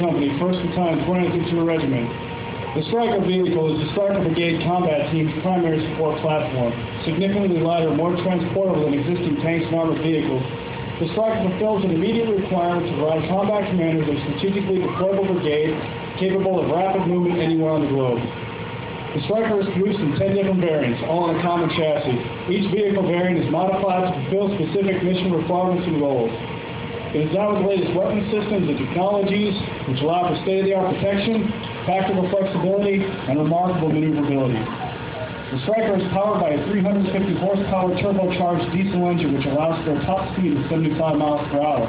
Company, 1st Battalion, 20th Infantry Regiment. The Stryker vehicle is the Stryker Brigade Combat Team's primary support platform, significantly lighter, more transportable than existing tanks and armored vehicles. The Stryker fulfills an immediate requirement to provide combat commanders a strategically deployable brigade capable of rapid movement anywhere on the globe. The Stryker is produced in 10 different variants, all on a common chassis. Each vehicle variant is modified to fulfill specific mission requirements and roles. It is now with the latest weapon systems and technologies, which allow for state-of-the-art protection, tactical flexibility, and remarkable maneuverability. The Stryker is powered by a 350 horsepower turbocharged diesel engine, which allows for a top speed of 75 miles per hour.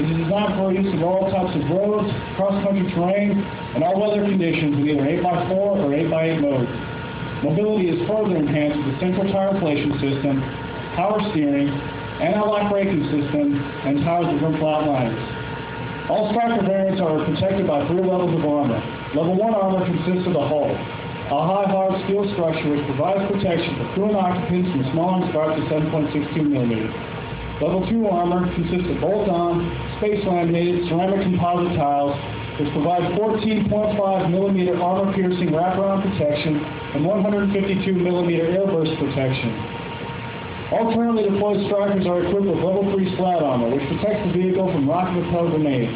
It is designed for use of all types of roads, cross-country terrain, and all weather conditions with either 8x4 or 8x8 mode. Mobility is further enhanced with a central tire inflation system, power steering, anti-lock braking system, and tires with flat liners. All Stryker variants are protected by three levels of armor. Level 1 armor consists of the hull, a high hard steel structure which provides protection for crew and occupants from small arms up to 7.62 millimeters. Level 2 armor consists of bolt-on, space laminated ceramic composite tiles which provide 14.5 millimeter armor piercing wraparound protection and 152 millimeter airburst protection. Currently deployed Strykers are equipped with level 3 slat armor, which protects the vehicle from rocket-propelled grenades.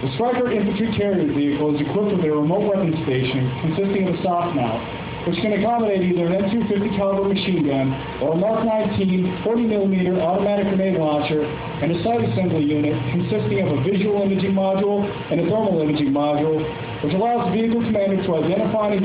The Stryker infantry carrier vehicle is equipped with a remote weapon station consisting of a soft mount, which can accommodate either an M250 caliber machine gun or a Mark 19 40mm automatic grenade launcher and a sight assembly unit consisting of a visual imaging module and a thermal imaging module, which allows the vehicle commander to identify and